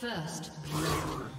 First blood.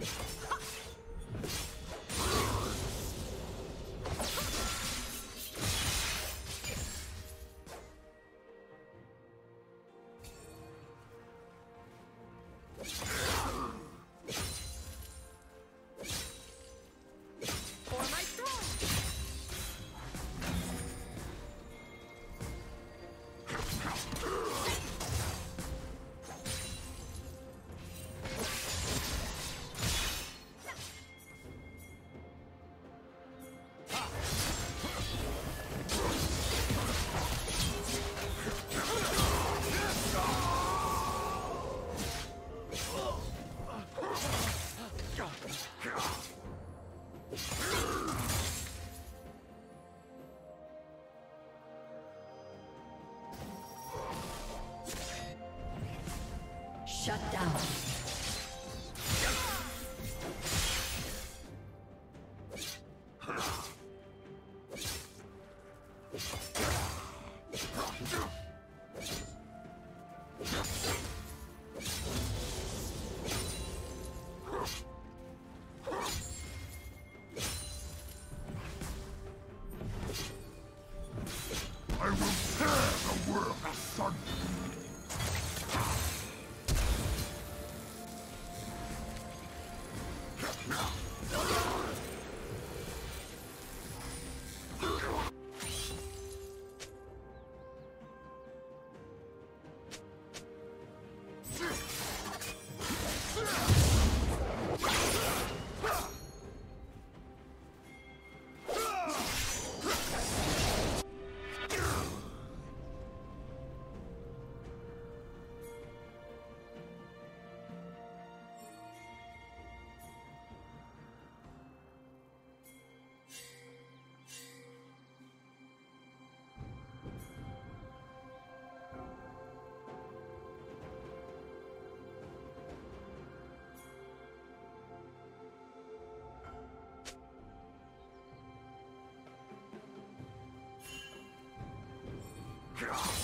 you Shut down. I will tear the world asunder! you.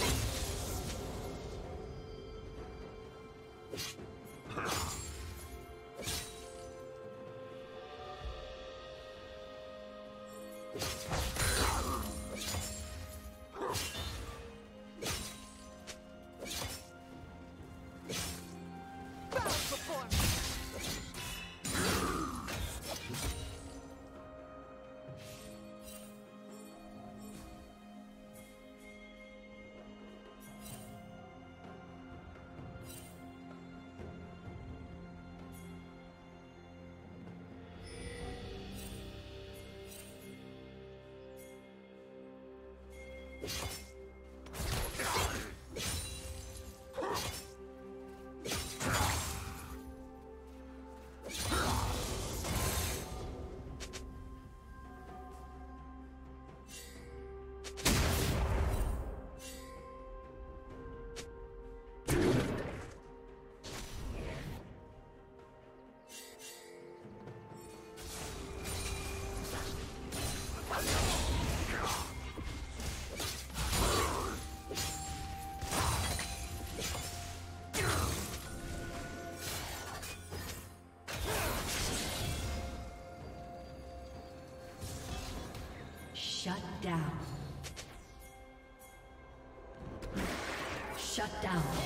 Shut down.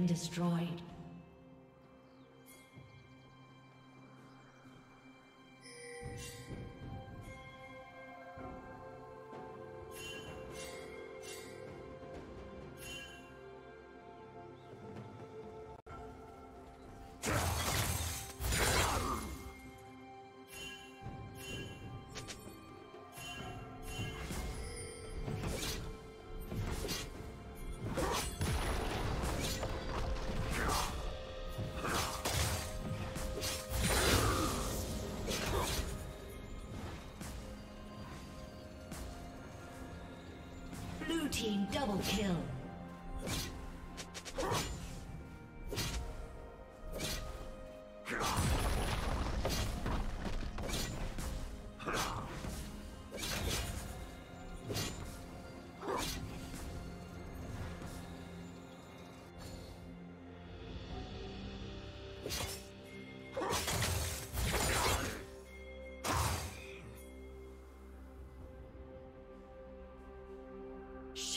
Been destroyed. Team double kill.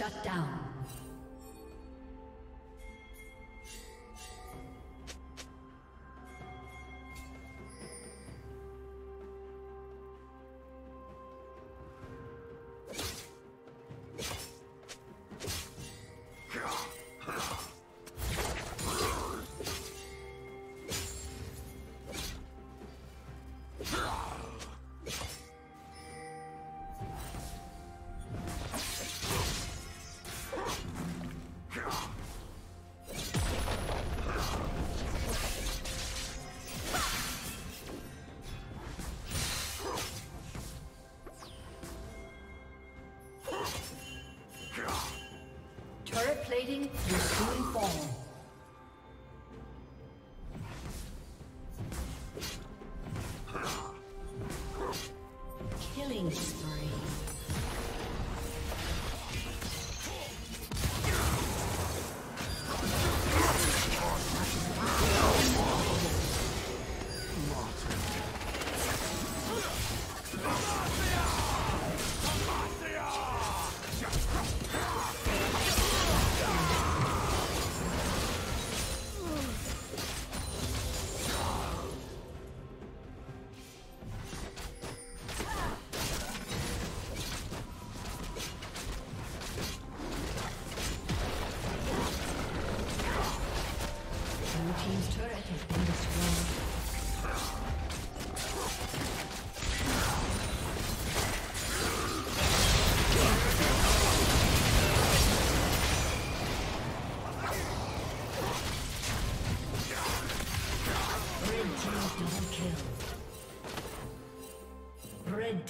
Shut down. Dominating.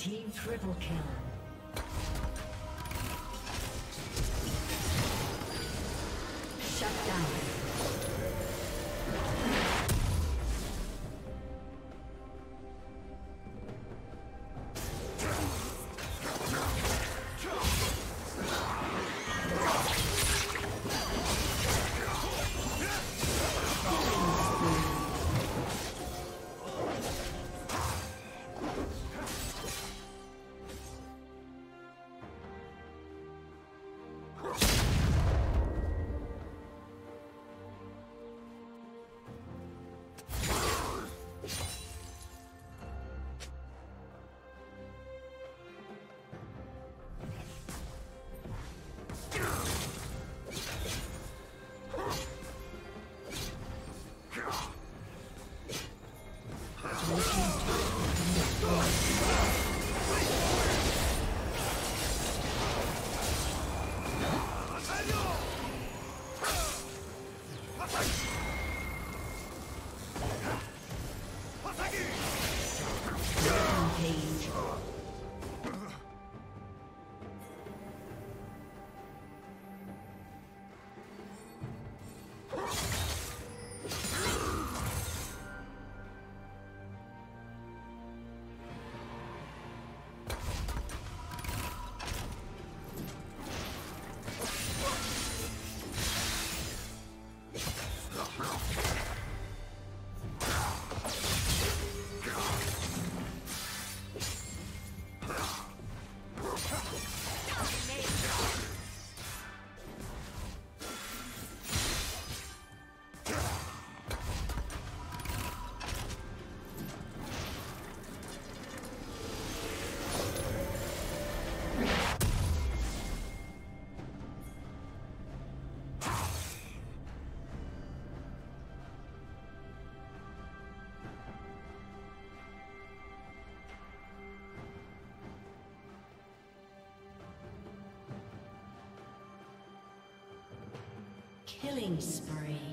Triple kill. Killing spree.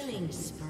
Killing spree.